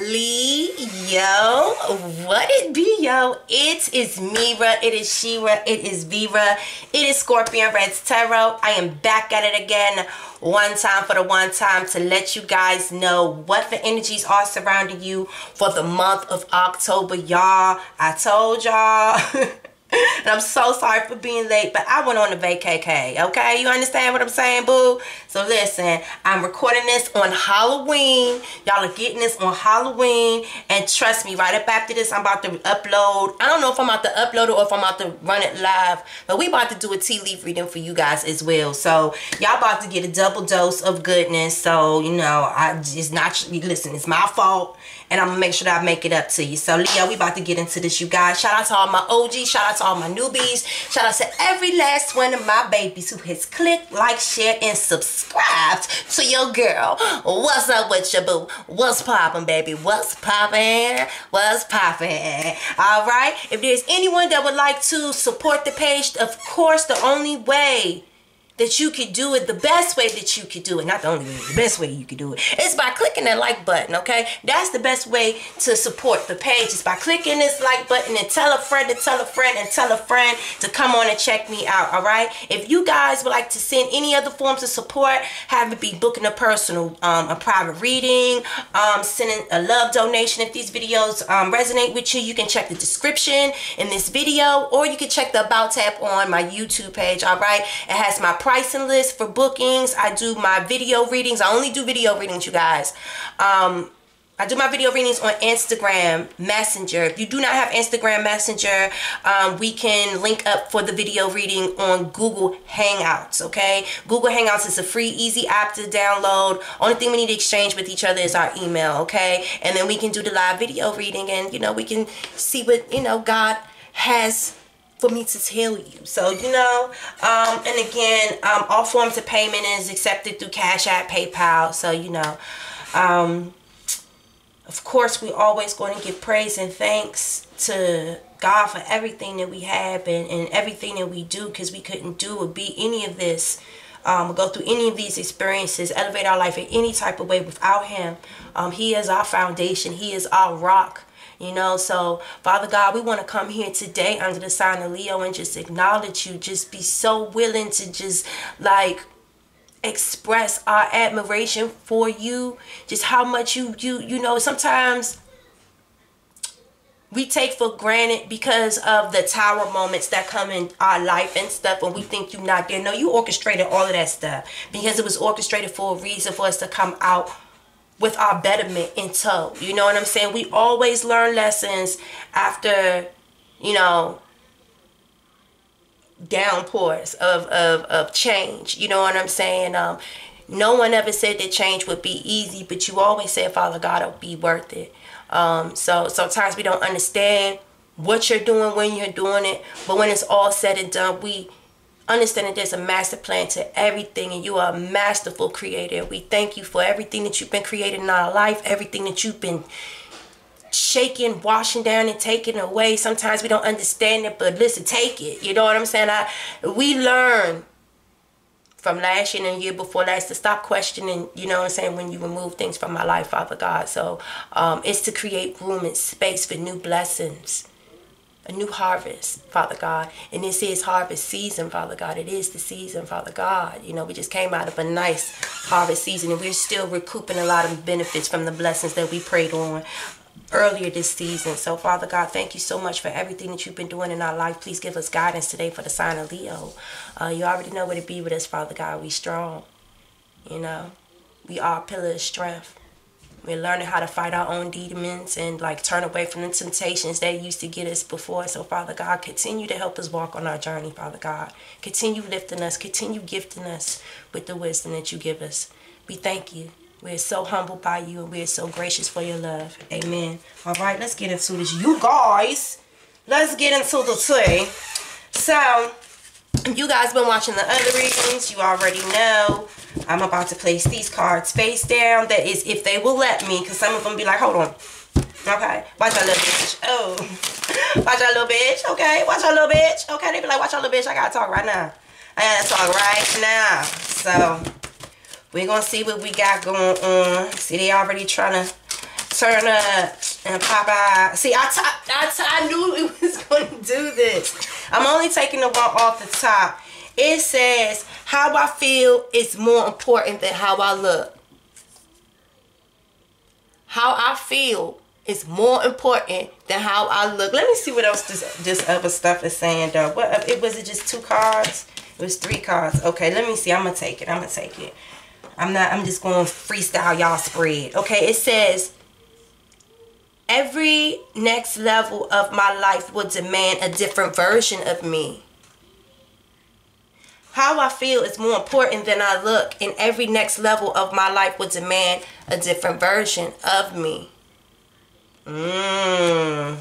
Leo. What it be, yo? It is Mira. It is Shira. It is Vera. It is Scorpion Reddz Tarot. I am back at it again. One time for the one time to let you guys know what the energies are surrounding you for the month of October, y'all. I told y'all. and I'm so sorry for being late, but I went on a vacay, okay? You understand what I'm saying, boo? So listen, I'm recording this on Halloween. Y'all are getting this on Halloween. And trust me, right up after this, I'm about to upload. I don't know if I'm about to upload it or if I'm about to run it live. But we about to do a tea leaf reading for you guys as well. So y'all about to get a double dose of goodness. So, you know, I just not, listen, it's my fault and I'm gonna make sure that I make it up to you. So Leo, we about to get into this, you guys. Shout out to all my OGs, shout out to all my newbies, shout out to every last one of my babies who has clicked, like, shared, and subscribed to your girl. What's up with your boo? What's poppin', baby? What's poppin'? What's poppin'? All right. If there's anyone that would like to support the page, of course, the only way that you could do it the best way that you could do it. Not the only way, the best way you could do it. It's by clicking that like button, okay? That's the best way to support the page. is by clicking this like button and tell a friend to tell a friend and tell a friend to come on and check me out, all right? If you guys would like to send any other forms of support, have it be booking a personal, um, a private reading, um, sending a love donation. If these videos um, resonate with you, you can check the description in this video or you can check the About tab on my YouTube page, all right? It has my pricing list for bookings. I do my video readings. I only do video readings, you guys. Um, I do my video readings on Instagram Messenger. If you do not have Instagram Messenger, um, we can link up for the video reading on Google Hangouts, okay? Google Hangouts is a free, easy app to download. Only thing we need to exchange with each other is our email, okay? And then we can do the live video reading and, you know, we can see what, you know, God has for me to tell you. So, you know, um, and again, um, all forms of payment is accepted through Cash App, PayPal. So, you know, um, of course, we always going to give praise and thanks to God for everything that we have and, and everything that we do because we couldn't do or be any of this um, go through any of these experiences, elevate our life in any type of way without Him. Um, he is our foundation. He is our rock. You know, so Father God, we want to come here today under the sign of Leo and just acknowledge you. Just be so willing to just like express our admiration for you. Just how much you you you know, sometimes we take for granted because of the tower moments that come in our life and stuff when we think you're not there. No, you orchestrated all of that stuff because it was orchestrated for a reason for us to come out with our betterment in tow. You know what I'm saying? We always learn lessons after, you know, downpours of, of, of change. You know what I'm saying? Um, no one ever said that change would be easy, but you always said, Father God, it'll be worth it. Um, so sometimes we don't understand what you're doing when you're doing it, but when it's all said and done, we Understand that there's a master plan to everything and you are a masterful creator. We thank you for everything that you've been creating in our life, everything that you've been shaking, washing down and taking away. Sometimes we don't understand it, but listen, take it. You know what I'm saying? I we learn from last year and year before last to stop questioning, you know what I'm saying, when you remove things from my life, Father God. So um, it's to create room and space for new blessings a new harvest, Father God. And this is harvest season, Father God. It is the season, Father God. You know, we just came out of a nice harvest season and we're still recouping a lot of benefits from the blessings that we prayed on earlier this season. So, Father God, thank you so much for everything that you've been doing in our life. Please give us guidance today for the sign of Leo. Uh, you already know where to be with us, Father God. We strong. You know, we are pillar of strength. We're learning how to fight our own demons and like turn away from the temptations that used to get us before. So, Father God, continue to help us walk on our journey, Father God. Continue lifting us, continue gifting us with the wisdom that you give us. We thank you. We're so humbled by you and we're so gracious for your love. Amen. All right, let's get into this. You guys, let's get into the tea. So, you guys been watching the other readings. You already know I'm about to place these cards face down. That is if they will let me. Because some of them be like, hold on. Okay. Watch out, little bitch. Oh. Watch out, little bitch. Okay. Watch out, little bitch. Okay. They be like, watch out, little bitch. I got to talk right now. I got to talk right now. So, we're going to see what we got going on. See, they already trying to turn up and pop out. See, I, I, knew it was going to do this. I'm only taking the one off the top. It says, how I feel is more important than how I look. How I feel is more important than how I look. Let me see what else this, this other stuff is saying, though. What it Was it just two cards? It was three cards. Okay, let me see. I'm going to take it. I'm going to take it. I'm not, I'm just going to freestyle y'all spread. Okay, it says, every next level of my life will demand a different version of me. How I feel is more important than I look, and every next level of my life will demand a different version of me. Mmm.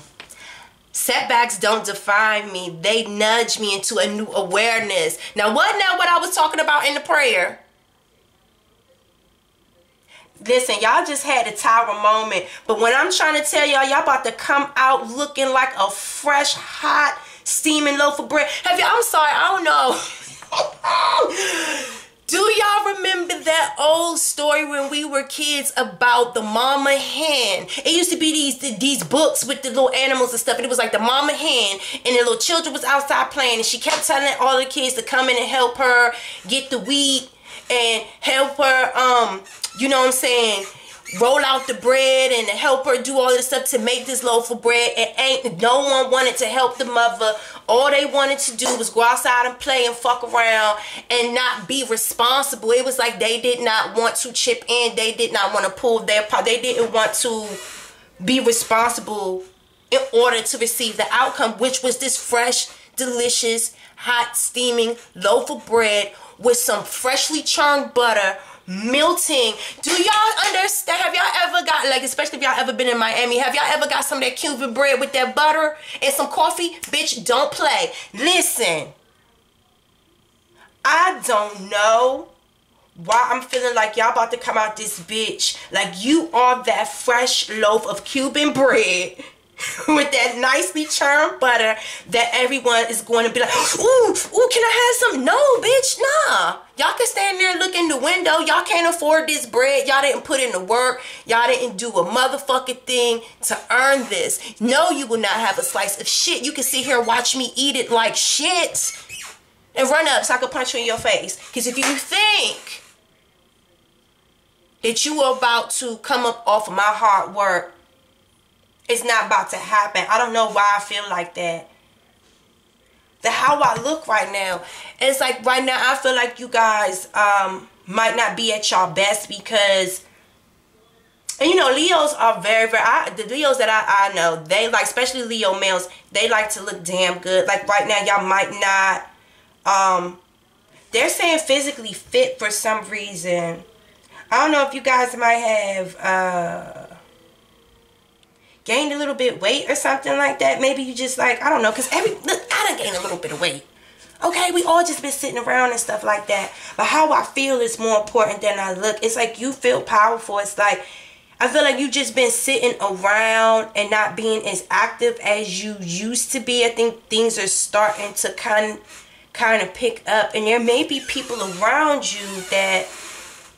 Setbacks don't define me. They nudge me into a new awareness. Now, wasn't that what I was talking about in the prayer? Listen, y'all just had a tower moment. But when I'm trying to tell y'all, y'all about to come out looking like a fresh, hot, steaming loaf of bread. Have y'all, I'm sorry, I don't know. Do y'all remember that old story when we were kids about the mama hen? It used to be these these books with the little animals and stuff, and it was like the mama hen, and the little children was outside playing, and she kept telling all the kids to come in and help her get the wheat and help her um you know what I'm saying, roll out the bread and help her do all this stuff to make this loaf of bread. And ain't no one wanted to help the mother. All they wanted to do was go outside and play and fuck around and not be responsible. It was like they did not want to chip in. They did not want to pull their part. They didn't want to be responsible in order to receive the outcome, which was this fresh, delicious, hot, steaming loaf of bread with some freshly churned butter melting. Do y'all understand? Have y'all ever got, like, especially if y'all ever been in Miami, have y'all ever got some of that Cuban bread with that butter and some coffee? Bitch, don't play. Listen, I don't know why I'm feeling like y'all about to come out this bitch. Like you are that fresh loaf of Cuban bread with that nicely churned butter that everyone is going to be like, ooh, ooh, can I have some? No, bitch, nah. Y'all can stand there and look in the window. Y'all can't afford this bread. Y'all didn't put in the work. Y'all didn't do a motherfucking thing to earn this. No, you will not have a slice of shit. You can sit here and watch me eat it like shit and run up so I can punch you in your face. Because if you think that you are about to come up off of my hard work it's not about to happen. I don't know why I feel like that. The how I look right now. it's like right now I feel like you guys um might not be at y'all best because and you know Leos are very very I, the Leos that I, I know they like especially Leo males they like to look damn good like right now y'all might not um they're saying physically fit for some reason I don't know if you guys might have uh gained a little bit weight or something like that. Maybe you just like, I don't know, because every, look, I done gained a little bit of weight. Okay, we all just been sitting around and stuff like that. But how I feel is more important than I look. It's like you feel powerful. It's like, I feel like you just been sitting around and not being as active as you used to be. I think things are starting to kind kind of pick up and there may be people around you that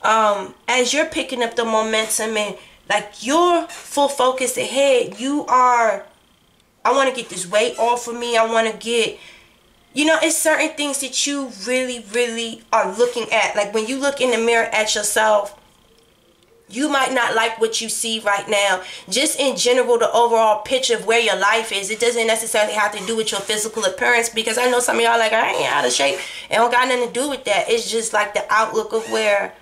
um as you're picking up the momentum and like you're full focus ahead. You are, I want to get this weight off of me. I want to get, you know, it's certain things that you really, really are looking at. Like when you look in the mirror at yourself, you might not like what you see right now. Just in general, the overall picture of where your life is. It doesn't necessarily have to do with your physical appearance because I know some of y'all like, I ain't out of shape. It don't got nothing to do with that. It's just like the outlook of where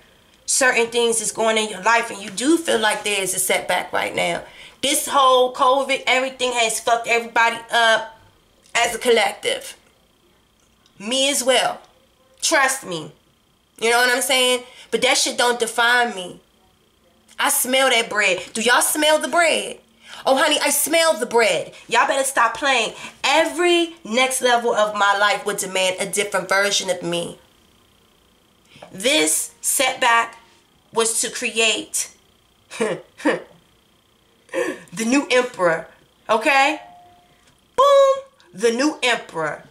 certain things is going in your life and you do feel like there is a setback right now. This whole COVID, everything has fucked everybody up as a collective. Me as well. Trust me. You know what I'm saying? But that shit don't define me. I smell that bread. Do y'all smell the bread? Oh, honey, I smell the bread. Y'all better stop playing. Every next level of my life would demand a different version of me. This setback was to create the new emperor. Okay? Boom! The new emperor.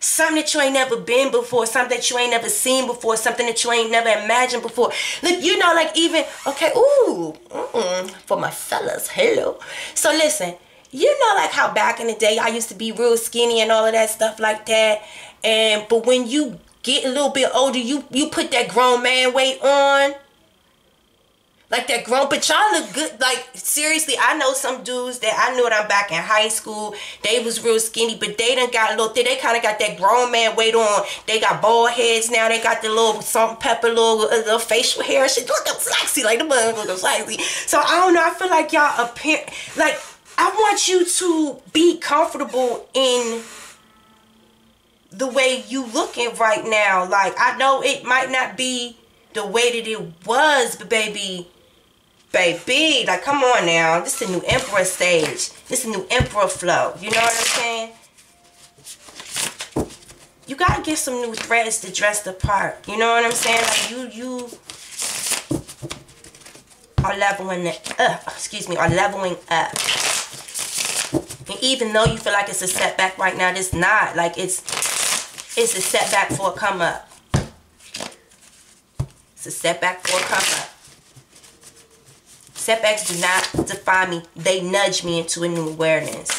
Something that you ain't never been before, something that you ain't never seen before, something that you ain't never imagined before. Look, you know, like even, okay, ooh, mm for my fellas, hello. So listen, you know like how back in the day I used to be real skinny and all of that stuff like that. And, but when you get a little bit older, you, you put that grown man weight on like that grown, but y'all look good. Like seriously, I know some dudes that I knew when I'm back in high school. They was real skinny, but they done got a little. They, kind of got that grown man weight on. They got bald heads now. They got the little salt and pepper, little uh, little facial hair. Shit looking sexy, like the mother looking sexy. So I don't know. I feel like y'all appear like I want you to be comfortable in the way you looking right now. Like I know it might not be the way that it was, but baby Baby, like come on now. This is a new emperor stage. This is a new emperor flow. You know what I'm saying? You gotta get some new threads to dress the part. You know what I'm saying? Like you you are leveling up. Excuse me, are leveling up. And even though you feel like it's a setback right now, it's not. Like it's it's a setback for a come up. It's a setback for a come up. Setbacks do not define me. They nudge me into a new awareness.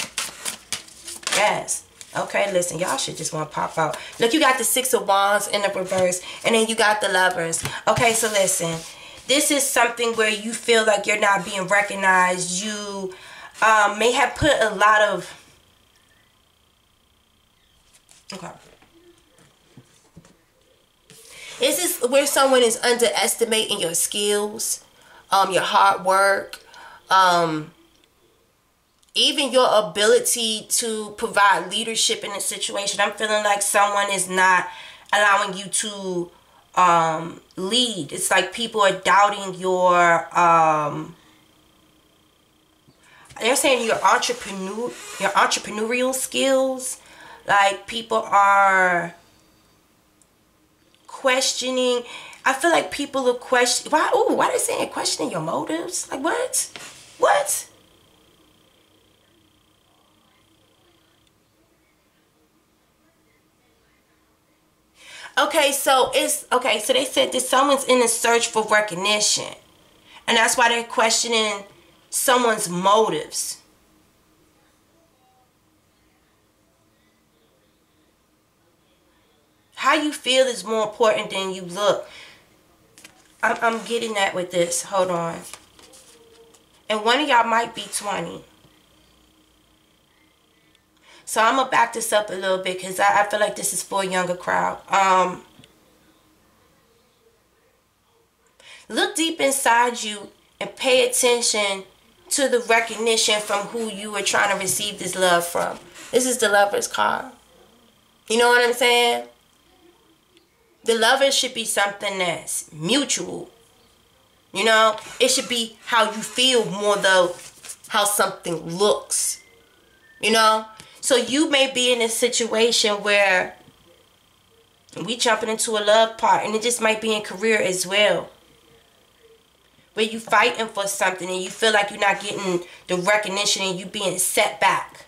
Yes. Okay, listen, y'all should just want to pop out. Look, you got the Six of Wands in the reverse, and then you got the Lovers. Okay, so listen. This is something where you feel like you're not being recognized. You um, may have put a lot of... Okay. Is this where someone is underestimating your skills? um, your hard work, um, even your ability to provide leadership in a situation. I'm feeling like someone is not allowing you to um, lead. It's like people are doubting your. Um, they're saying your entrepreneur, your entrepreneurial skills. Like people are questioning I feel like people are question why oh why they saying questioning your motives? Like what? What? Okay, so it's okay, so they said that someone's in a search for recognition. And that's why they're questioning someone's motives. How you feel is more important than you look. I'm, I'm getting that with this. Hold on. And one of y'all might be 20. So I'm going to back this up a little bit because I, I feel like this is for a younger crowd. Um, look deep inside you and pay attention to the recognition from who you are trying to receive this love from. This is the lover's card. You know what I'm saying? The loving should be something that's mutual. You know, it should be how you feel more though how something looks. You know? So you may be in a situation where we jumping into a love part and it just might be in career as well. Where you fighting for something and you feel like you're not getting the recognition and you being set back.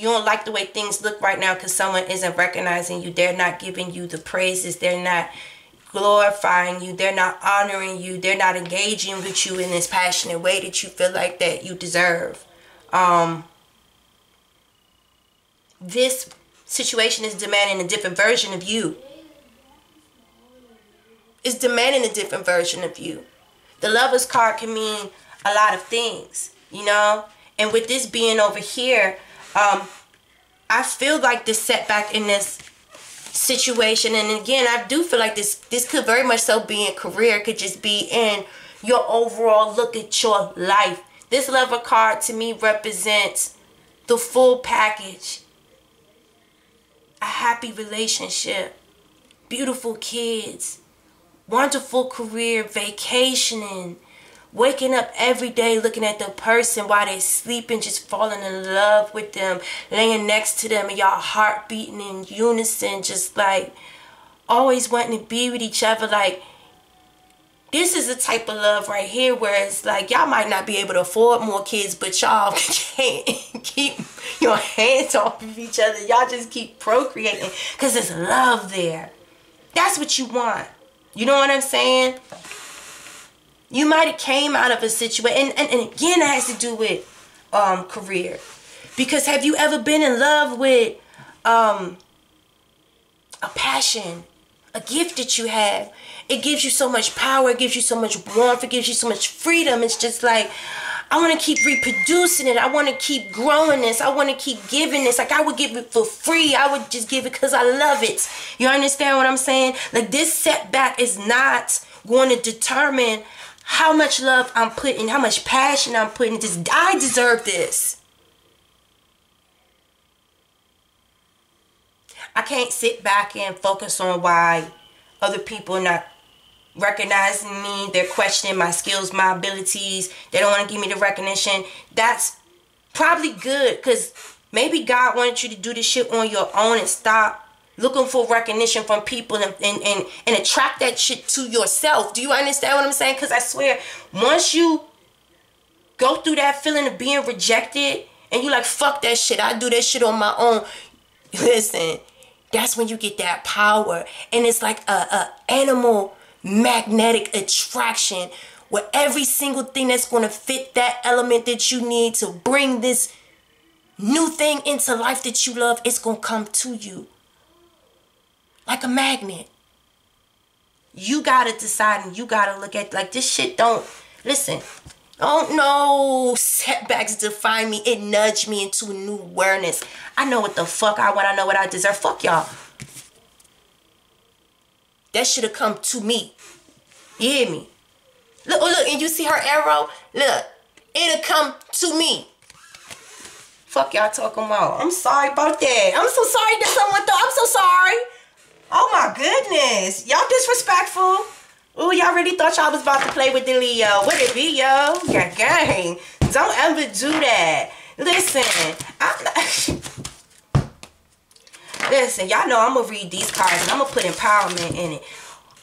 You don't like the way things look right now because someone isn't recognizing you. They're not giving you the praises. They're not glorifying you. They're not honoring you. They're not engaging with you in this passionate way that you feel like that you deserve. Um, this situation is demanding a different version of you. It's demanding a different version of you. The lover's card can mean a lot of things, you know? And with this being over here, um, I feel like this setback in this situation, and again, I do feel like this this could very much so be in career, could just be in your overall look at your life. This lover card to me represents the full package. A happy relationship, beautiful kids, wonderful career, vacationing, waking up every day looking at the person while they're sleeping, just falling in love with them, laying next to them, and y'all heart beating in unison, just like always wanting to be with each other. Like, this is the type of love right here where it's like y'all might not be able to afford more kids, but y'all can't keep your hands off of each other. Y'all just keep procreating because there's love there. That's what you want. You know what I'm saying? You might have came out of a situation, and, and, and again, it has to do with um, career. Because have you ever been in love with um, a passion, a gift that you have? It gives you so much power, it gives you so much warmth, it gives you so much freedom. It's just like, I want to keep reproducing it. I want to keep growing this. I want to keep giving this. Like I would give it for free. I would just give it because I love it. You understand what I'm saying? Like this setback is not going to determine how much love I'm putting, how much passion I'm putting. Just I deserve this. I can't sit back and focus on why other people are not recognizing me. They're questioning my skills, my abilities. They don't want to give me the recognition. That's probably good because maybe God wanted you to do this shit on your own and stop looking for recognition from people and, and, and, and attract that shit to yourself. Do you understand what I'm saying? Because I swear, once you go through that feeling of being rejected and you like, fuck that shit, I do that shit on my own. Listen, that's when you get that power. And it's like a, a animal magnetic attraction where every single thing that's going to fit that element that you need to bring this new thing into life that you love, it's going to come to you like a magnet. You got to decide and you got to look at like this shit don't listen. Oh no, setbacks define me. It nudged me into a new awareness. I know what the fuck I want. I know what I deserve. Fuck y'all. That should have come to me. You hear me? Look, look, and you see her arrow? Look, it'll come to me. Fuck y'all talking about. I'm sorry about that. I'm so sorry that someone thought. I'm so sorry. Oh my goodness. Y'all disrespectful. Ooh, y'all really thought y'all was about to play with the Leo. What it be, yo? Yeah, gang. Don't ever do that. Listen, I'm not... Listen, y'all know I'm going to read these cards and I'm going to put empowerment in it.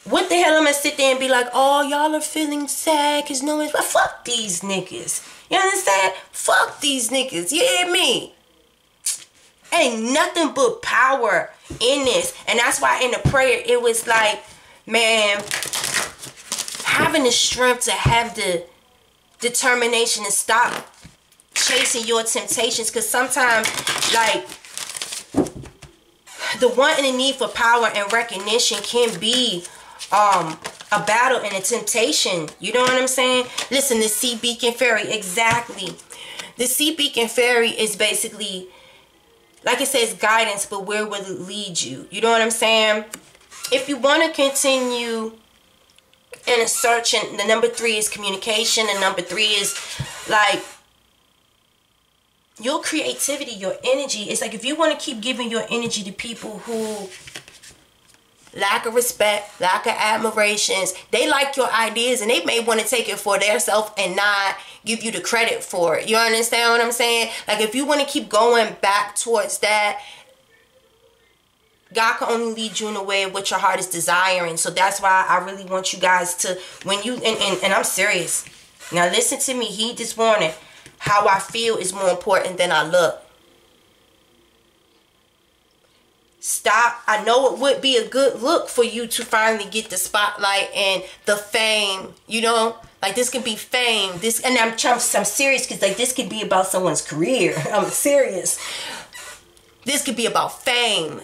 What the hell am I sit there and be like, oh, y'all are feeling sad because no one's... But Fuck these niggas. You understand? Fuck these niggas. You hear me? Ain't nothing but power in this. And that's why in the prayer, it was like, man, having the strength to have the determination to stop chasing your temptations. Because sometimes, like, the want and the need for power and recognition can be um a battle and a temptation. You know what I'm saying? Listen, the sea beacon fairy, exactly. The sea beacon fairy is basically like it says guidance, but where will it lead you? You know what I'm saying? If you want to continue in a search, and the number three is communication, and number three is like your creativity, your energy. It's like if you want to keep giving your energy to people who lack of respect, lack of admirations. They like your ideas and they may want to take it for their self and not give you the credit for it. You understand what I'm saying? Like if you want to keep going back towards that, God can only lead you in a way of what your heart is desiring. So that's why I really want you guys to, when you, and, and, and I'm serious. Now listen to me, heed this warning. How I feel is more important than I look. Stop. I know it would be a good look for you to finally get the spotlight and the fame you know? Like this could be fame. This and i'm trying i'm serious because like this could be about someone's career. I'm serious. This could be about fame.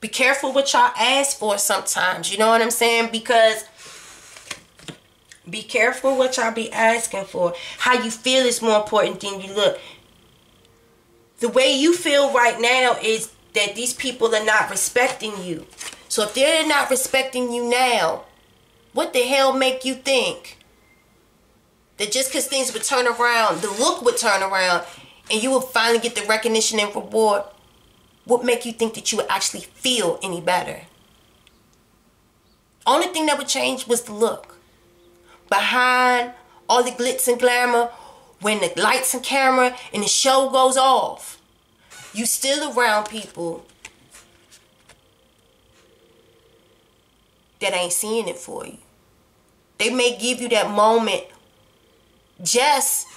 Be careful what y'all ask for sometimes you know what i'm saying? Because be careful what y'all be asking for. How you feel is more important than you look the way you feel right now is that these people are not respecting you. So if they're not respecting you now, what the hell make you think that just because things would turn around, the look would turn around, and you would finally get the recognition and reward, what make you think that you would actually feel any better? Only thing that would change was the look. Behind all the glitz and glamour, when the lights and camera and the show goes off, you still around people that ain't seeing it for you. They may give you that moment just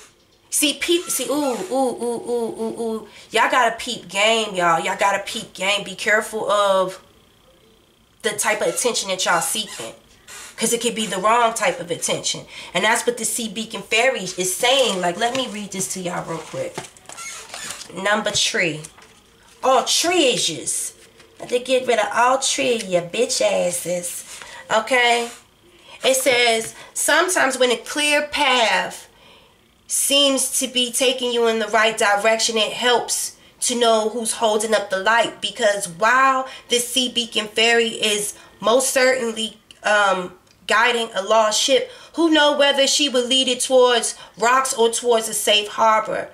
see peep see ooh ooh ooh ooh ooh ooh. Y'all gotta peep game y'all. Y'all gotta peep game. Be careful of the type of attention that y'all seeking because it could be the wrong type of attention. And that's what the sea beacon fairy is saying. Like let me read this to y'all real quick. Number three. All treasures. To get rid of all three of your bitch asses. Okay? It says sometimes when a clear path seems to be taking you in the right direction. It helps to know who's holding up the light. Because while this sea beacon fairy is most certainly um, guiding a lost ship, who know whether she will lead it towards rocks or towards a safe harbor.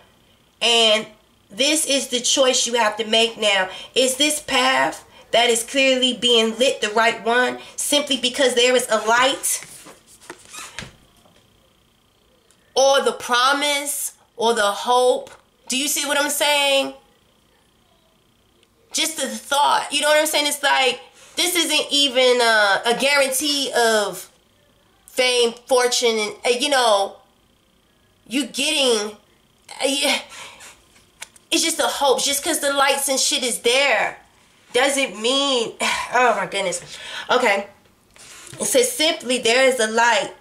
And this is the choice you have to make now. Is this path that is clearly being lit the right one simply because there is a light or the promise or the hope. Do you see what I'm saying? Just the thought. You know what I'm saying? It's like this isn't even a, a guarantee of fame, fortune, and uh, you know, you getting. Uh, it's just a hope. Just because the lights and shit is there doesn't mean. Oh my goodness. Okay. It says simply there is a light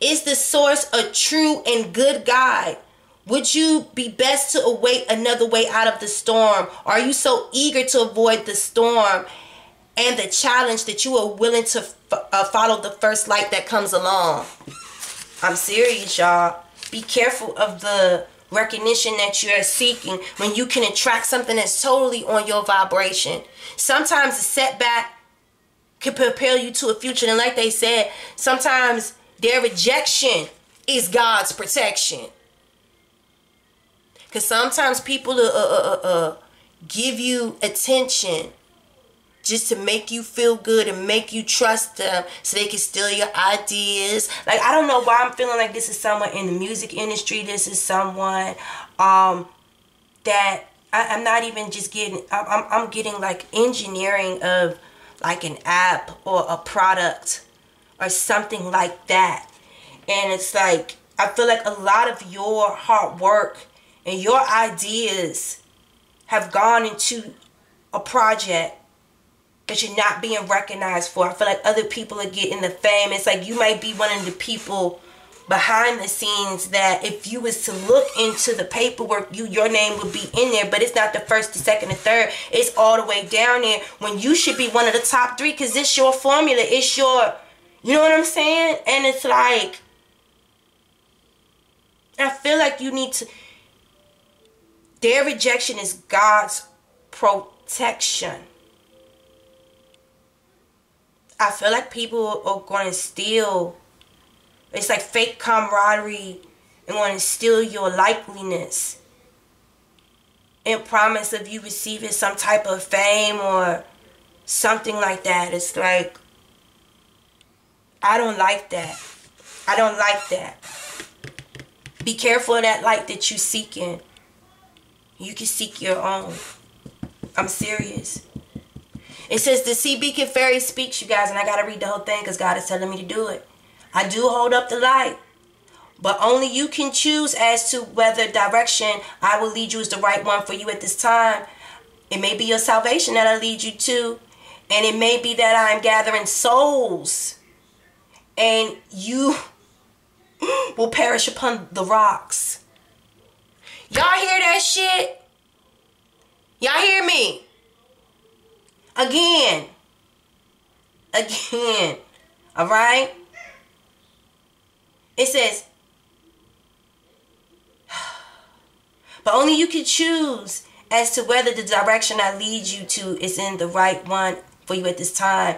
is the source a true and good guide? Would you be best to await another way out of the storm? Are you so eager to avoid the storm and the challenge that you are willing to uh, follow the first light that comes along? I'm serious, y'all. Be careful of the recognition that you're seeking when you can attract something that's totally on your vibration. Sometimes a setback can propel you to a future. And like they said, sometimes their rejection is God's protection. Because sometimes people uh, uh, uh, uh, give you attention just to make you feel good and make you trust them so they can steal your ideas. Like, I don't know why I'm feeling like this is someone in the music industry. This is someone um, that I, am not even just getting, I'm, I'm getting like engineering of like an app or a product or something like that. And it's like, I feel like a lot of your hard work and your ideas have gone into a project that you're not being recognized for. I feel like other people are getting the fame. It's like you might be one of the people behind the scenes that if you was to look into the paperwork you your name would be in there but it's not the first the second the third it's all the way down there when you should be one of the top three because it's your formula it's your you know what I'm saying? And it's like, I feel like you need to, their rejection is God's protection. I feel like people are going to steal. It's like fake camaraderie and want to steal your likeliness and promise of you receiving some type of fame or something like that. It's like I don't like that. I don't like that. Be careful of that light that you seeking. You can seek your own. I'm serious. It says the sea beacon fairy speaks, you guys, and I gotta read the whole thing because God is telling me to do it. I do hold up the light, but only you can choose as to whether direction I will lead you is the right one for you at this time. It may be your salvation that I lead you to, and it may be that I am gathering souls and you will perish upon the rocks. Y'all hear that shit? Y'all hear me? Again. Again. All right? It says, but only you can choose as to whether the direction I lead you to is in the right one for you at this time.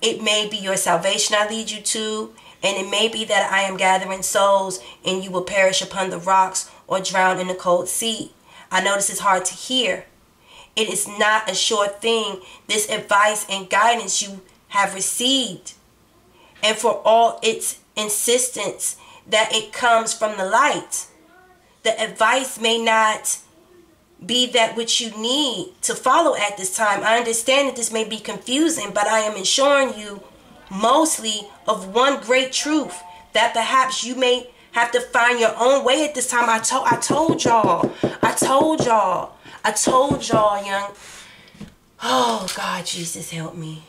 It may be your salvation I lead you to, and it may be that I am gathering souls and you will perish upon the rocks or drown in the cold sea. I know this is hard to hear. It is not a sure thing, this advice and guidance you have received. And for all its insistence that it comes from the light, the advice may not be that which you need to follow at this time. I understand that this may be confusing, but I am ensuring you mostly of one great truth that perhaps you may have to find your own way at this time. I told I told y'all. I told y'all. I told y'all, young. Oh God, Jesus help me.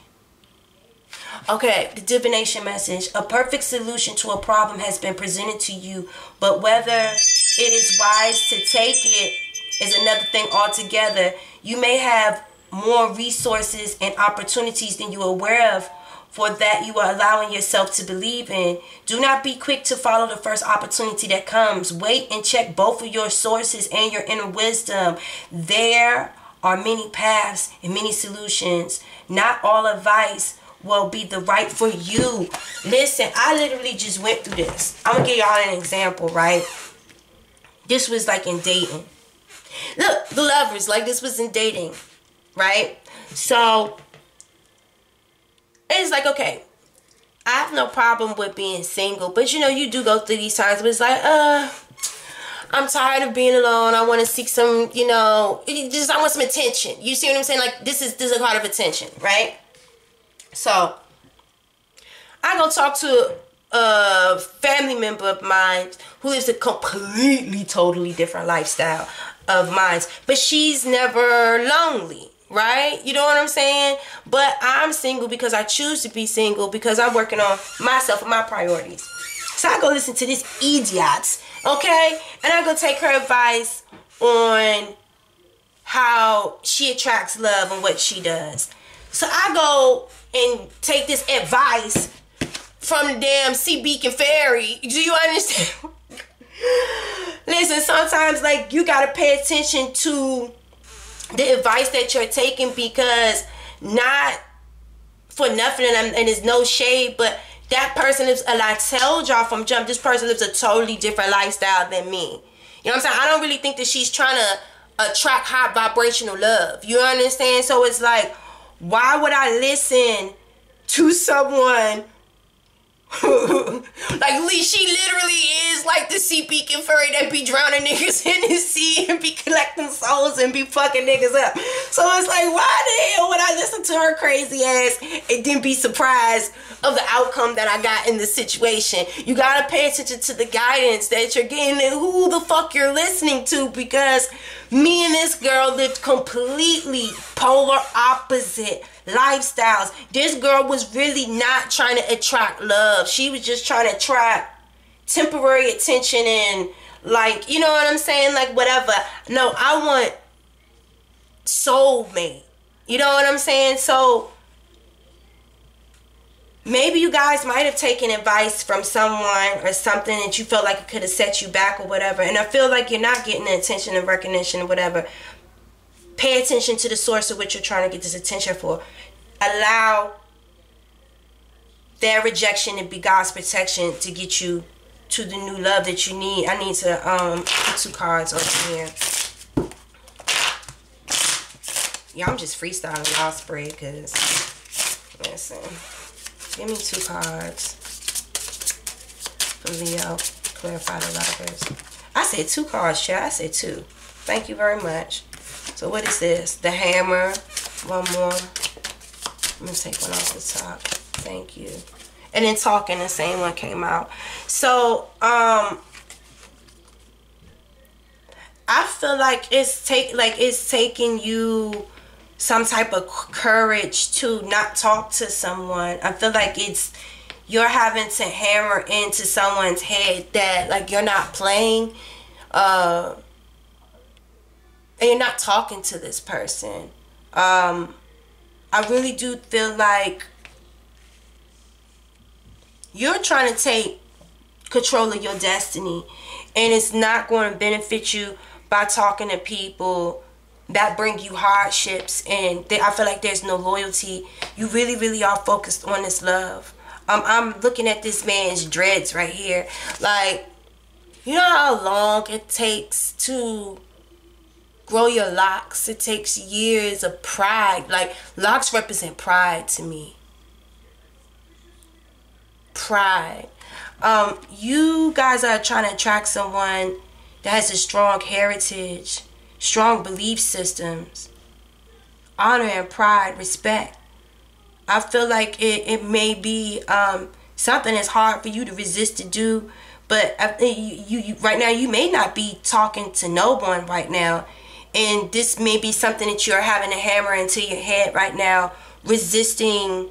Okay, the divination message. A perfect solution to a problem has been presented to you, but whether it is wise to take it is another thing altogether. You may have more resources and opportunities than you are aware of for that you are allowing yourself to believe in. Do not be quick to follow the first opportunity that comes. Wait and check both of your sources and your inner wisdom. There are many paths and many solutions. Not all advice will be the right for you. Listen, I literally just went through this. I'm gonna give y'all an example, right? This was like in dating. Look, the lovers, like this was in dating, right? So it's like, okay, I have no problem with being single, but you know, you do go through these times, but it's like, uh, I'm tired of being alone. I want to seek some, you know, just I want some attention. You see what I'm saying? Like this is this is a part of attention, right? So I go talk to a family member of mine who lives a completely, totally different lifestyle of mine, but she's never lonely right? You know what I'm saying? But I'm single because I choose to be single because I'm working on myself and my priorities. So I go listen to this idiot, okay? And I go take her advice on how she attracts love and what she does. So I go and take this advice from the damn Sea Beacon Fairy. Do you understand? Listen, sometimes like you gotta pay attention to the advice that you're taking because not for nothing and, and there's no shade but that person lives and I told y'all from jump this person lives a totally different lifestyle than me. You know what I'm saying? I don't really think that she's trying to attract high vibrational love. You understand? So it's like why would I listen to someone like Lee, she literally is like the sea beacon fairy that be drowning niggas in the sea and be collecting souls and be fucking niggas up. So it's like, why the hell would I listen to her crazy ass and then be surprised of the outcome that I got in the situation? You gotta pay attention to the guidance that you're getting and who the fuck you're listening to because me and this girl lived completely polar opposite lifestyles. This girl was really not trying to attract love. She was just trying to attract temporary attention and like, you know what I'm saying? Like whatever. No, I want soulmate. You know what I'm saying? So maybe you guys might have taken advice from someone or something that you felt like it could have set you back or whatever. And I feel like you're not getting the attention and recognition or whatever. Pay attention to the source of what you're trying to get this attention for. Allow their rejection to be God's protection to get you to the new love that you need. I need to um put two cards over here. Yeah, I'm just freestyling y'all spray because listen. Give me two cards Leo. Clarify the lovers. I said two cards, chat. I said two. Thank you very much. So what is this? The hammer. One more. I'm going to take one off the top. Thank you. And then talking, the same one came out. So, um, I feel like it's take like it's taking you some type of courage to not talk to someone. I feel like it's you're having to hammer into someone's head that like you're not playing uh and you're not talking to this person. Um, I really do feel like you're trying to take control of your destiny, and it's not going to benefit you by talking to people that bring you hardships and they, I feel like there's no loyalty. You really, really are focused on this love. Um, I'm looking at this man's dreads right here. Like, you know how long it takes to grow your locks. It takes years of pride. Like locks represent pride to me. Pride. Um, you guys are trying to attract someone that has a strong heritage, strong belief systems, honor and pride, respect. I feel like it, it may be um, something that's hard for you to resist to do. But you, you, you right now you may not be talking to no one right now, and this may be something that you're having to hammer into your head right now, resisting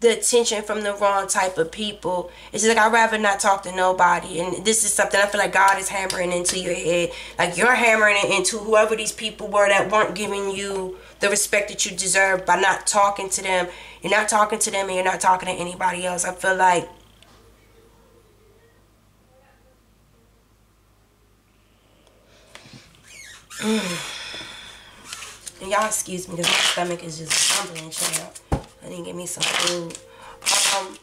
the attention from the wrong type of people. It's like I'd rather not talk to nobody. And this is something I feel like God is hammering into your head. Like you're hammering it into whoever these people were that weren't giving you the respect that you deserve by not talking to them. You're not talking to them and you're not talking to anybody else. I feel like. And y'all excuse me because my stomach is just rumbling, child. I didn't get me some food. Um,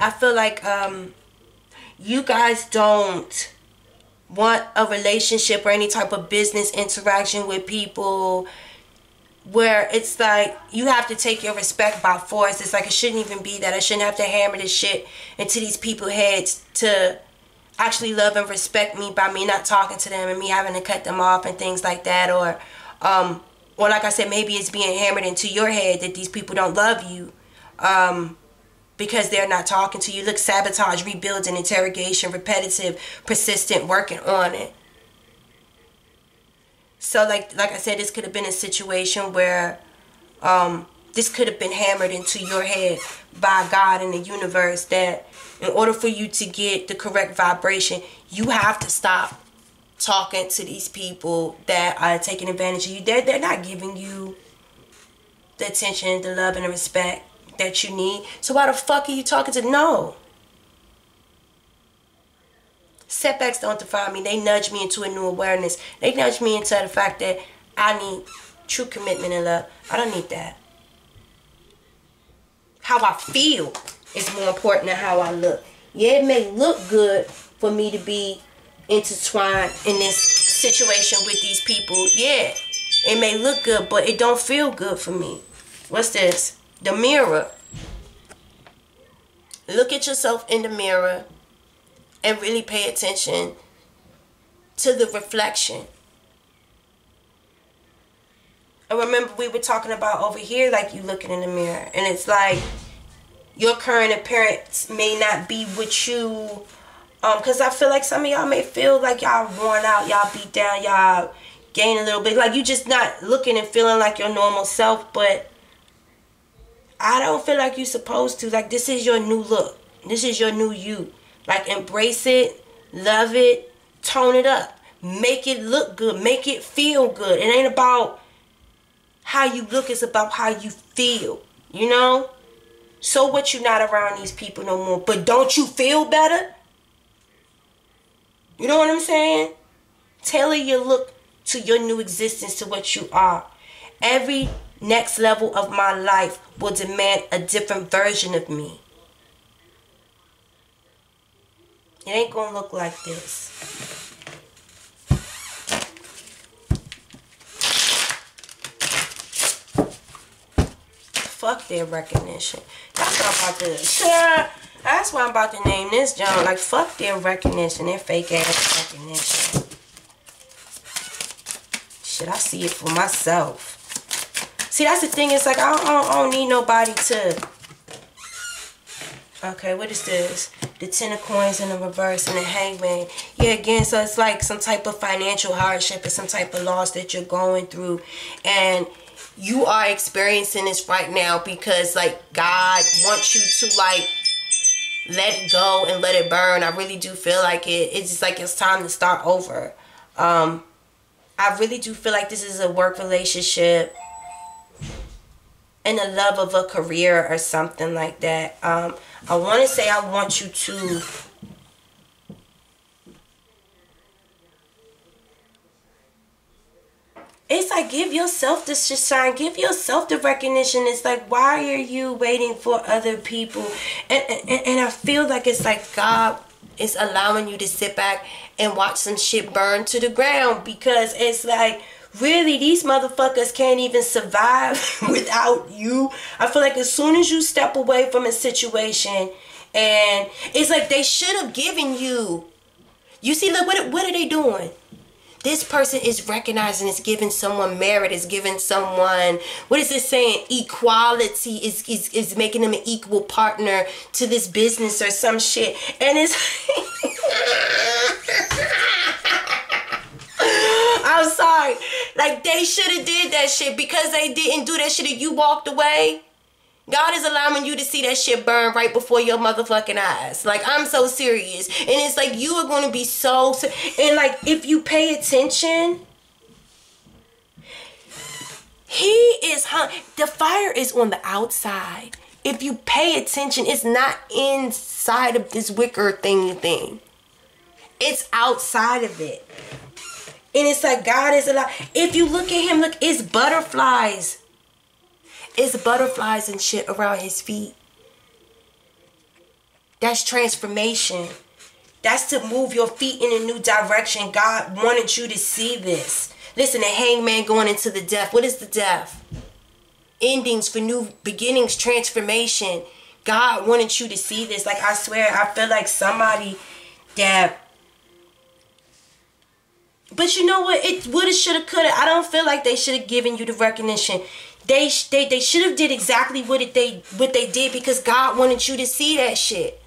I feel like um, you guys don't want a relationship or any type of business interaction with people where it's like you have to take your respect by force. It's like it shouldn't even be that. I shouldn't have to hammer this shit into these people's heads to actually love and respect me by me not talking to them and me having to cut them off and things like that or um or like I said, maybe it's being hammered into your head that these people don't love you um, because they're not talking to you. Look, sabotage, rebuilding, interrogation, repetitive, persistent, working on it. So, like, like I said, this could have been a situation where um, this could have been hammered into your head by God and the universe that in order for you to get the correct vibration, you have to stop talking to these people that are taking advantage of you. They're, they're not giving you the attention, the love, and the respect that you need. So why the fuck are you talking to? No. Setbacks don't define me. They nudge me into a new awareness. They nudge me into the fact that I need true commitment and love. I don't need that. How I feel is more important than how I look. Yeah, it may look good for me to be intertwined in this situation with these people. Yeah, it may look good, but it don't feel good for me. What's this? The mirror. Look at yourself in the mirror and really pay attention to the reflection. I remember we were talking about over here, like you looking in the mirror, and it's like your current appearance may not be what you um, cause I feel like some of y'all may feel like y'all worn out, y'all beat down, y'all gain a little bit. Like you just not looking and feeling like your normal self, but I don't feel like you're supposed to. Like this is your new look. This is your new you. Like embrace it, love it, tone it up. Make it look good. Make it feel good. It ain't about how you look, it's about how you feel. You know? So what you not around these people no more. But don't you feel better? You know what I'm saying? Tailor your look to your new existence, to what you are. Every next level of my life will demand a different version of me. It ain't gonna look like this. Fuck their recognition. That's I'm about to. That's why I'm about to name this John. Like, fuck their recognition, their fake ass recognition. Shit, I see it for myself. See, that's the thing. It's like, I don't, I don't need nobody to... Okay, what is this? The ten of coins in the reverse and the hangman. Yeah, again, so it's like some type of financial hardship or some type of loss that you're going through. And you are experiencing this right now because, like, God wants you to, like, let it go and let it burn. I really do feel like it. It's just like it's time to start over. Um, I really do feel like this is a work relationship and the love of a career or something like that. Um, I want to say I want you to it's like give yourself the shine give yourself the recognition. It's like why are you waiting for other people? And, and and i feel like it's like god is allowing you to sit back and watch some shit burn to the ground because it's like really these motherfuckers can't even survive without you. I feel like as soon as you step away from a situation and it's like they should have given you you see look what, what are they doing this person is recognizing is giving someone merit is giving someone what is this saying equality is, is is making them an equal partner to this business or some shit and it's I'm sorry. Like they should have did that shit because they didn't do that shit and you walked away. God is allowing you to see that shit burn right before your motherfucking eyes. Like I'm so serious. And it's like you are going to be so and like if you pay attention he is huh the fire is on the outside. If you pay attention, it's not inside of this wicker thing thing. It's outside of it. And it's like God is alive. If you look at him, look, it's butterflies. It's butterflies and shit around his feet. That's transformation. That's to move your feet in a new direction. God wanted you to see this. Listen, a hangman going into the death. What is the death? Endings for new beginnings, transformation. God wanted you to see this. Like I swear, I feel like somebody that but you know what? It woulda, shoulda, coulda. I don't feel like they should have given you the recognition. They they they should have did exactly what it they what they did because God wanted you to see that shit.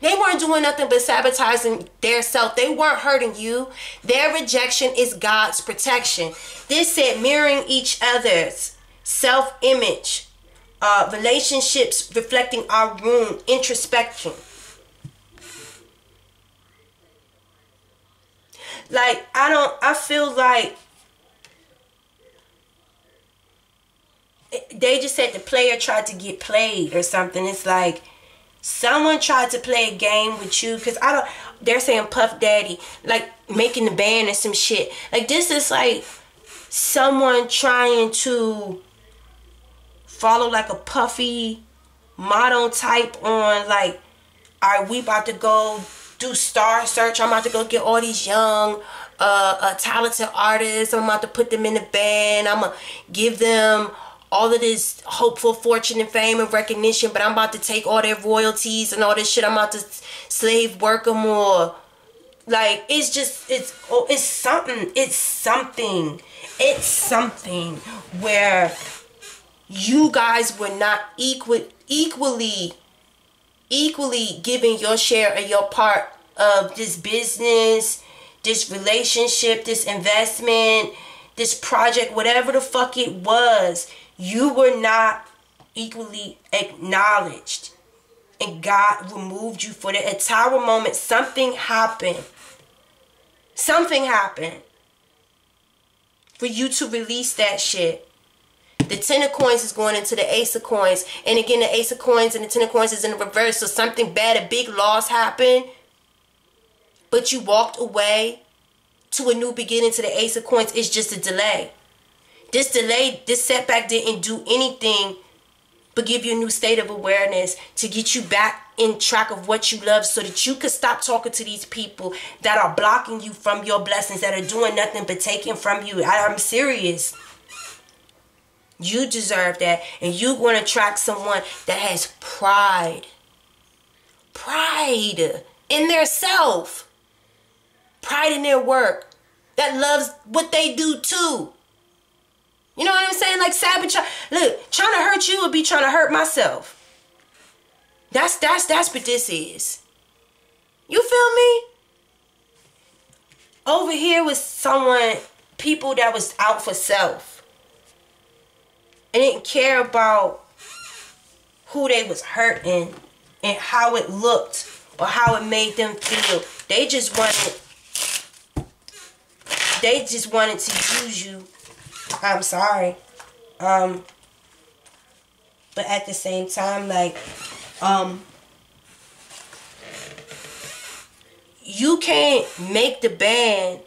They weren't doing nothing but sabotaging their self. They weren't hurting you. Their rejection is God's protection. This said mirroring each other's self-image, uh, relationships reflecting our room, introspection. Like I don't I feel like they just said the player tried to get played or something. It's like someone tried to play a game with you because I don't they're saying Puff Daddy like making the band and some shit. Like this is like someone trying to follow like a puffy model type on like are we about to go do star search. I'm about to go get all these young, uh, uh, talented artists. I'm about to put them in the band. I'm gonna give them all of this hopeful fortune and fame and recognition, but I'm about to take all their royalties and all this shit. I'm about to slave work them or like it's just it's oh it's something. It's something. It's something where you guys were not equal equally equally giving your share of your part of this business, this relationship, this investment, this project, whatever the fuck it was, you were not equally acknowledged. And God removed you for the entire moment. Something happened. Something happened for you to release that shit. The ten of coins is going into the ace of coins. And again, the ace of coins and the ten of coins is in the reverse. So something bad, a big loss happened. But you walked away to a new beginning to the ace of coins. It's just a delay. This delay, this setback didn't do anything but give you a new state of awareness to get you back in track of what you love so that you could stop talking to these people that are blocking you from your blessings, that are doing nothing but taking from you. I, I'm serious. You deserve that. And you want to attract someone that has pride. Pride in their self. Pride in their work. That loves what they do too. You know what I'm saying? Like sabotage. Look, trying to hurt you would be trying to hurt myself. That's that's that's what this is. You feel me? Over here was someone, people that was out for self and didn't care about who they was hurting and how it looked or how it made them feel. They just wanted they just wanted to use you. I'm sorry. Um but at the same time like um you can't make the band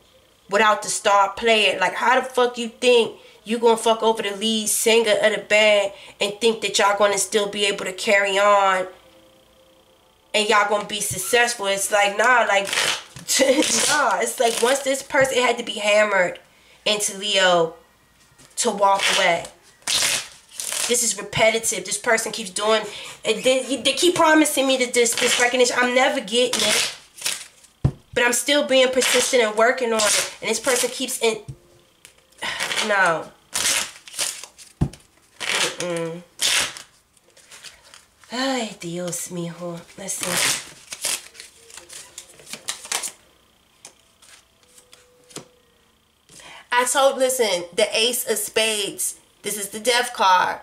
without the star player. Like how the fuck you think you gonna fuck over the lead singer of the band and think that y'all gonna still be able to carry on and y'all gonna be successful. It's like nah, like nah. It's like once this person had to be hammered into Leo to walk away. This is repetitive. This person keeps doing, they, they keep promising me that this this recognition. I'm never getting it. But I'm still being persistent and working on it. And this person keeps in. No. Mm-mm. Ay, Dios mío. Let's see. I told, listen, the Ace of Spades. This is the Death card.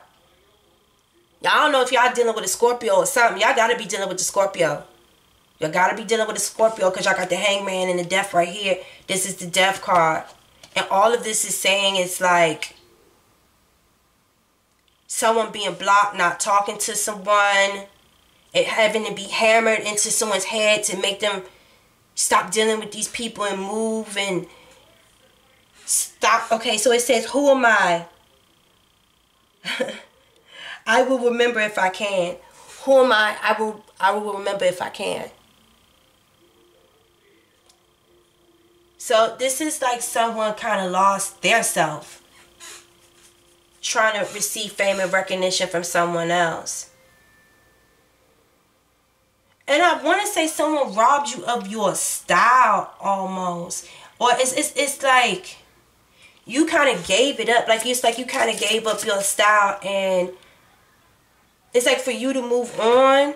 Y'all don't know if y'all dealing with a Scorpio or something. Y'all gotta be dealing with the Scorpio. Y'all gotta be dealing with a Scorpio because y'all got the Hangman and the Death right here. This is the Death card. And all of this is saying it's like someone being blocked, not talking to someone, it having to be hammered into someone's head to make them stop dealing with these people and move and stop. Okay, so it says, Who am I? I will remember if I can. Who am I? I will I will remember if I can. So this is like someone kind of lost their self trying to receive fame and recognition from someone else. And I want to say someone robbed you of your style almost. Or it's, it's, it's like you kind of gave it up. Like it's like you kind of gave up your style and it's like for you to move on.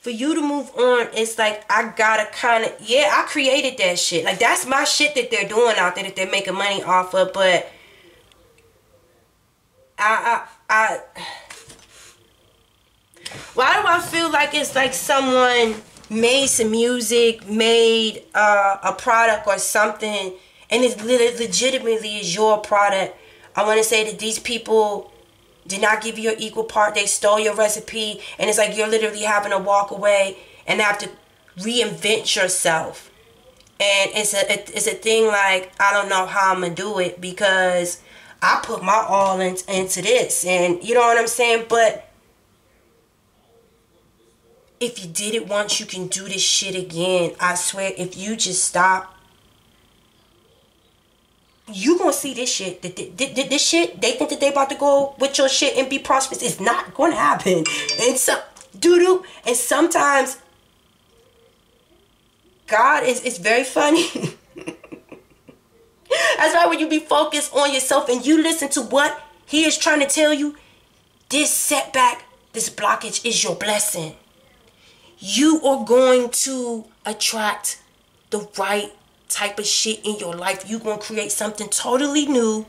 For you to move on, it's like I gotta kind of yeah. I created that shit. Like that's my shit that they're doing out there that they're making money off of. But I I I. Why do I feel like it's like someone made some music, made uh, a product or something, and it legitimately is your product? I want to say that these people did not give you your equal part. They stole your recipe, and it's like you're literally having to walk away and have to reinvent yourself. And it's a it's a thing like I don't know how I'm gonna do it because I put my all in, into this, and you know what I'm saying. But if you did it once, you can do this shit again. I swear, if you just stop you gonna see this shit. This shit, they think that they about to go with your shit and be prosperous. It's not gonna happen. And so, doo doo. And sometimes, God is is very funny. That's why when you be focused on yourself and you listen to what He is trying to tell you, this setback, this blockage is your blessing. You are going to attract the right type of shit in your life. You're going to create something totally new.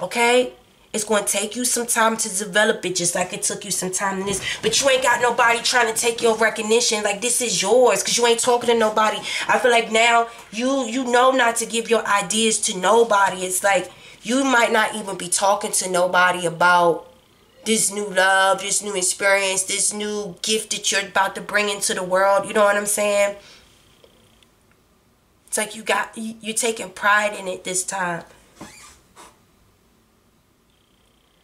Okay? It's going to take you some time to develop it just like it took you some time in this. But you ain't got nobody trying to take your recognition like this is yours because you ain't talking to nobody. I feel like now you you know not to give your ideas to nobody. It's like you might not even be talking to nobody about this new love, this new experience, this new gift that you're about to bring into the world. You know what I'm saying? It's like you got you're taking pride in it this time.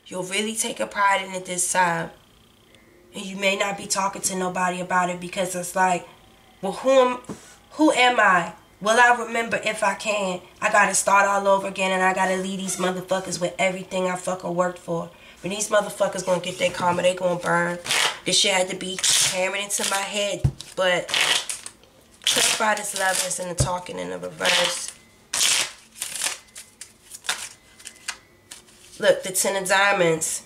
You'll really take a pride in it this time. And you may not be talking to nobody about it because it's like, well, who am, who am I? Will I remember if I can? I gotta start all over again and I gotta leave these motherfuckers with everything I fucking worked for. When these motherfuckers gonna get their karma, they gonna burn. This shit had to be hammered into my head, but trust by this love lovers and the talking in the reverse. Look, the Ten of Diamonds.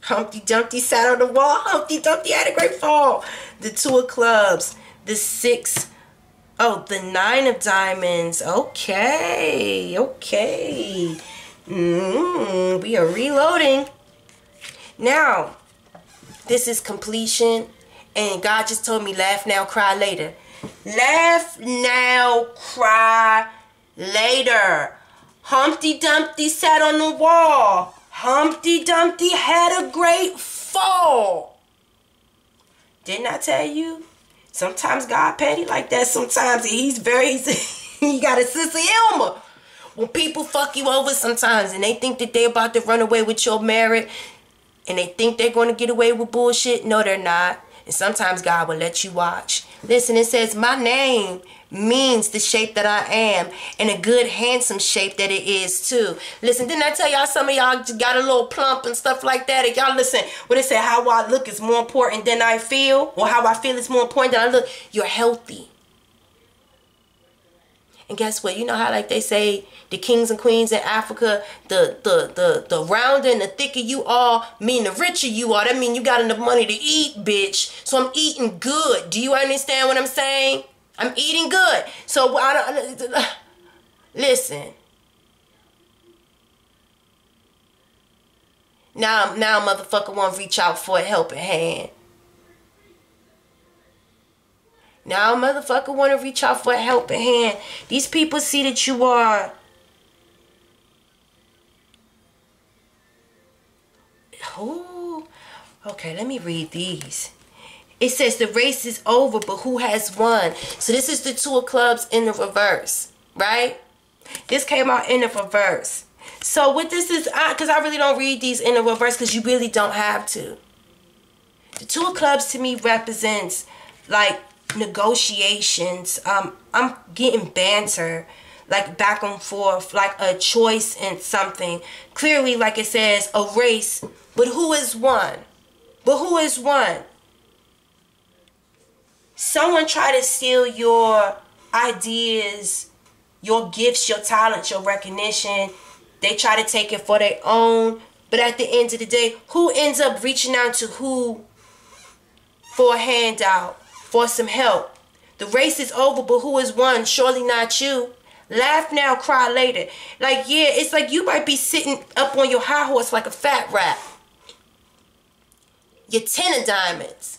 Humpty Dumpty sat on the wall. Humpty Dumpty had a great fall. The Two of Clubs. The Six. Oh, the Nine of Diamonds. Okay. Okay. Mm, we are reloading. Now, this is completion and God just told me, laugh now, cry later. Laugh now, cry later. Humpty Dumpty sat on the wall. Humpty Dumpty had a great fall. Didn't I tell you? Sometimes God petty like that. Sometimes he's very, he got a sense of When people fuck you over sometimes and they think that they're about to run away with your merit and they think they're going to get away with bullshit, no, they're not. And sometimes God will let you watch. Listen, it says, My name means the shape that I am and a good handsome shape that it is too. Listen, didn't I tell y'all some of y'all got a little plump and stuff like that? And y'all listen, when it said, how I look is more important than I feel, or how I feel is more important than I look. You're healthy. And guess what? You know how like they say the kings and queens in Africa, the the the the rounder and the thicker you are, mean the richer you are. That mean you got enough money to eat, bitch. So I'm eating good. Do you understand what I'm saying? I'm eating good. So I don't listen. Now, now, motherfucker, want to reach out for a helping hand. Now, motherfucker, want to reach out for a helping hand. These people see that you are. Oh, okay. Let me read these. It says the race is over, but who has won? So this is the two of clubs in the reverse, right? This came out in the reverse. So what this is, because I, I really don't read these in the reverse because you really don't have to. The two of clubs to me represents like negotiations. Um, I'm getting banter, like back and forth, like a choice in something. Clearly, like it says, a race, but who is one? But who is one? someone try to steal your ideas, your gifts, your talents, your recognition. They try to take it for their own. But at the end of the day, who ends up reaching out to who for a handout, for some help? The race is over, but who is won? Surely not you. Laugh now, cry later. Like, yeah, it's like you might be sitting up on your high horse like a fat rat. Your ten of diamonds.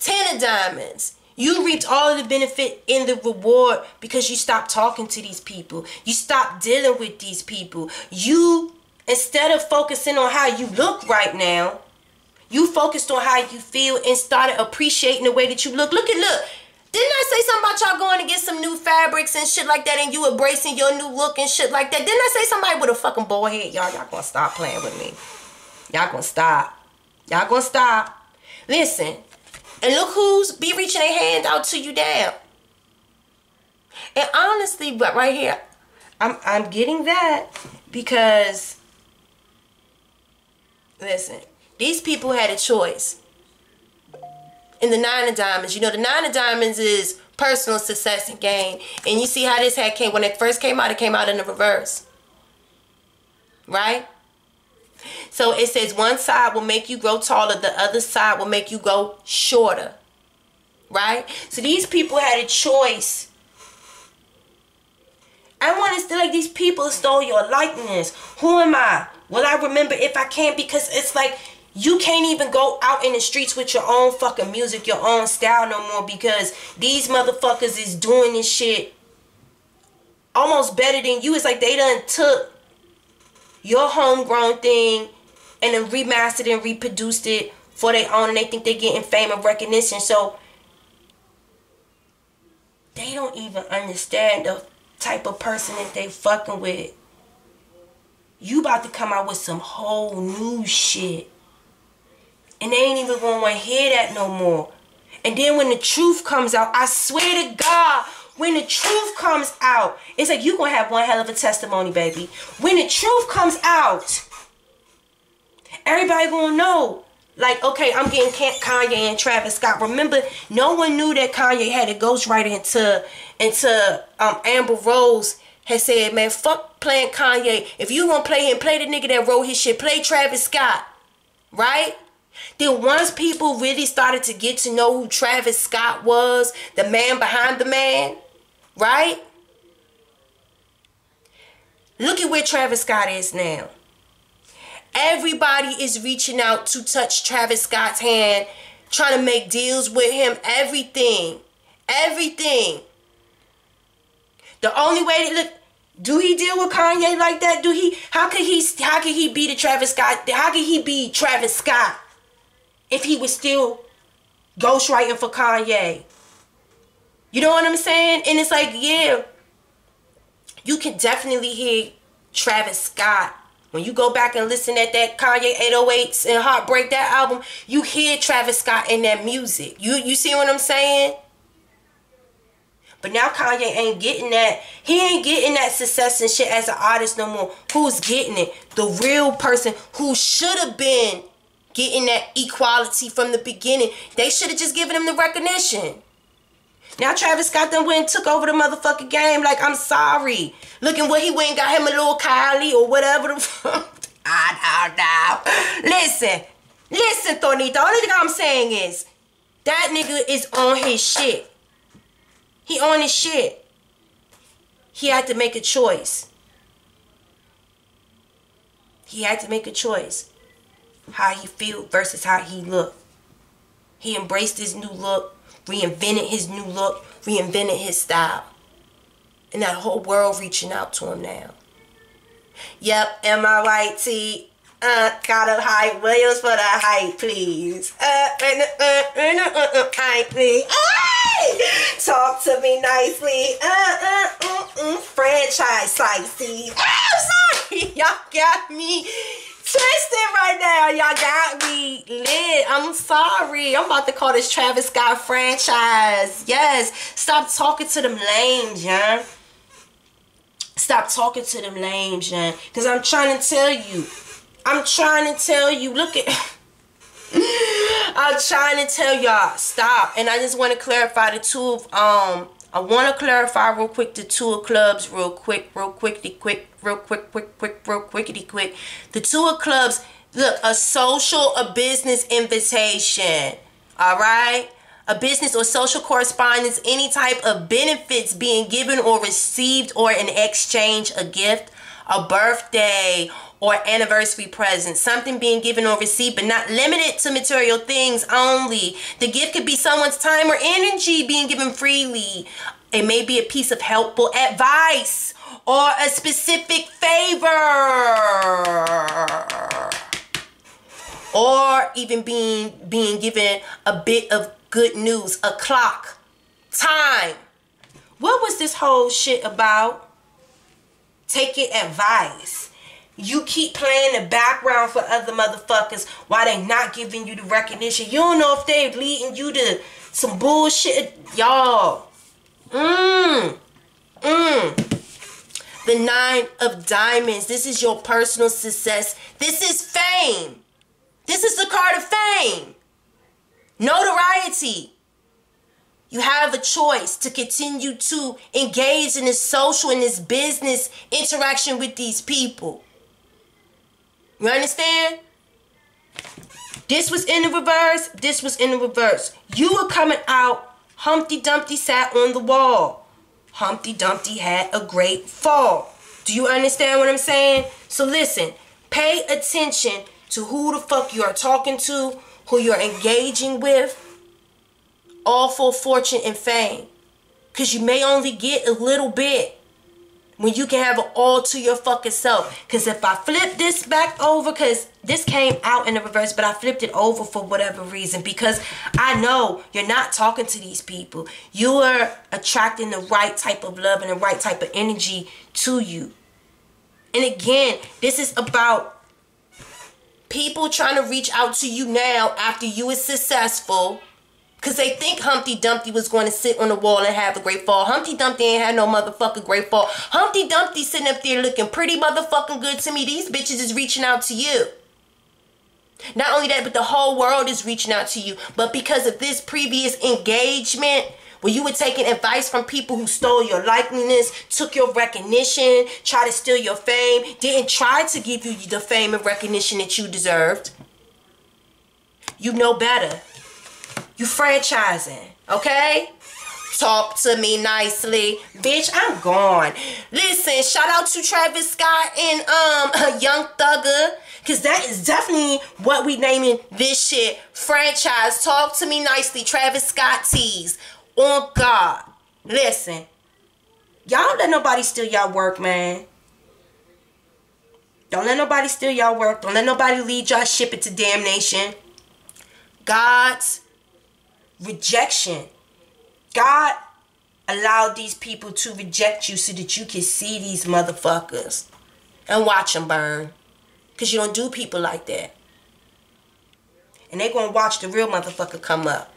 Ten of diamonds. You reaped all of the benefit in the reward because you stopped talking to these people. You stopped dealing with these people. You, instead of focusing on how you look right now, you focused on how you feel and started appreciating the way that you look. Look at look. Didn't I say something about y'all going to get some new fabrics and shit like that and you embracing your new look and shit like that? Didn't I say somebody with a fucking bald head? Y'all, y'all gonna stop playing with me. Y'all gonna stop. Y'all gonna stop. Listen, and look who's be reaching their hand out to you down. And honestly, but right here, I'm I'm getting that because listen, these people had a choice. In the nine of diamonds, you know, the nine of diamonds is personal success and gain. And you see how this had came when it first came out, it came out in the reverse. Right? So it says one side will make you grow taller, the other side will make you go shorter. Right? So these people had a choice. I want to say like these people stole your likeness. Who am I? Will I remember if I can't? Because it's like you can't even go out in the streets with your own fucking music, your own style no more because these motherfuckers is doing this shit almost better than you. It's like they done took your homegrown thing and then remastered and reproduced it for their own and they think they're getting fame and recognition. So they don't even understand the type of person that they fucking with. You about to come out with some whole new shit. And they ain't even gonna wanna hear that no more. And then when the truth comes out, I swear to God, when the truth comes out, it's like you gonna have one hell of a testimony, baby. When the truth comes out, everybody gonna know. Like, okay, I'm getting Kanye and Travis Scott. Remember, no one knew that Kanye had a ghostwriter into into um, Amber Rose had said, man, fuck playing Kanye. If you gonna play him, play the nigga that wrote his shit. Play Travis Scott, right? Then once people really started to get to know who Travis Scott was, the man behind the man, right? Look at where Travis Scott is now. Everybody is reaching out to touch Travis Scott's hand, trying to make deals with him, everything. Everything. The only way to look do he deal with Kanye like that? Do he how could he how could he be the Travis Scott? How could he be Travis Scott if he was still ghostwriting for Kanye? You know what I'm saying? And it's like, yeah, you can definitely hear Travis Scott. When you go back and listen at that Kanye 808s and Heartbreak, that album, you hear Travis Scott in that music. You you see what I'm saying? But now Kanye ain't getting that. He ain't getting that success and shit as an artist no more. Who's getting it? The real person who should have been getting that equality from the beginning. They should have just given him the recognition. Now Travis Scott then went and took over the motherfucking game. Like, I'm sorry. Looking what he went and got him a little Kylie or whatever the fuck. I don't know. Listen. Listen, Thornita. The only thing I'm saying is that nigga is on his shit. He on his shit. He had to make a choice. He had to make a choice. How he feel versus how he look. He embraced his new look reinvented his new look, reinvented his style. And that whole world reaching out to him now. Yep, am I right, T? Uh, gotta hype Williams for the hype, please. Uh, uh, uh, uh, uh, uh, hype, please. Hey! Talk to me nicely. Uh, uh, uh, uh, franchise site, see. I'm sorry, y'all got me twisted right now. Y'all got me lit. I'm sorry. I'm about to call this Travis Scott franchise. Yes. Stop talking to them lames, yeah. Stop talking to them lames, yeah. Because I'm trying to tell you. I'm trying to tell you. Look at... I'm trying to tell y'all. Stop. And I just want to clarify the two of... um I want to clarify real quick the tour clubs real quick, real quickly, quick, real quick, quick, quick, real quickity, quick. The tour clubs, look, a social, a business invitation, all right? A business or social correspondence, any type of benefits being given or received or in exchange, a gift, a birthday, or anniversary present, something being given or received, but not limited to material things only. The gift could be someone's time or energy being given freely. It may be a piece of helpful advice or a specific favor. Or even being being given a bit of good news, a clock, time. What was this whole shit about? Taking advice you keep playing the background for other motherfuckers while they not giving you the recognition. You don't know if they leading you to some bullshit. Y'all. Mmm. Mmm. The nine of diamonds. This is your personal success. This is fame. This is the card of fame. Notoriety. You have a choice to continue to engage in this social and this business interaction with these people. You understand? This was in the reverse. This was in the reverse. You were coming out. Humpty Dumpty sat on the wall. Humpty Dumpty had a great fall. Do you understand what I'm saying? So listen, pay attention to who the fuck you are talking to, who you're engaging with, all for fortune and fame. Because you may only get a little bit when you can have it all to your fucking self. Because if I flip this back over, because this came out in the reverse, but I flipped it over for whatever reason. Because I know you're not talking to these people. You are attracting the right type of love and the right type of energy to you. And again, this is about people trying to reach out to you now after you is successful because they think Humpty Dumpty was going to sit on the wall and have a great fall. Humpty Dumpty ain't had no motherfucking great fall. Humpty Dumpty sitting up there looking pretty motherfucking good to me. These bitches is reaching out to you. Not only that, but the whole world is reaching out to you. But because of this previous engagement, where you were taking advice from people who stole your likeness, took your recognition, tried to steal your fame, didn't try to give you the fame and recognition that you deserved. You know better. You franchising, okay? Talk to me nicely. Bitch, I'm gone. Listen, shout out to Travis Scott and um Young Thugger. Cause that is definitely what we naming this shit. Franchise. Talk to me nicely. Travis Scott tees. On God. Listen. Y'all don't let nobody steal y'all work, man. Don't let nobody steal y'all work. Don't let nobody lead y'all ship it to damnation. God's rejection. God allowed these people to reject you so that you can see these motherfuckers and watch them burn. Because you don't do people like that. And they going to watch the real motherfucker come up.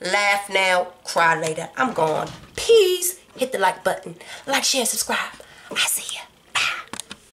Laugh now, cry later. I'm gone. Peace. Hit the like button. Like, share, subscribe. I see.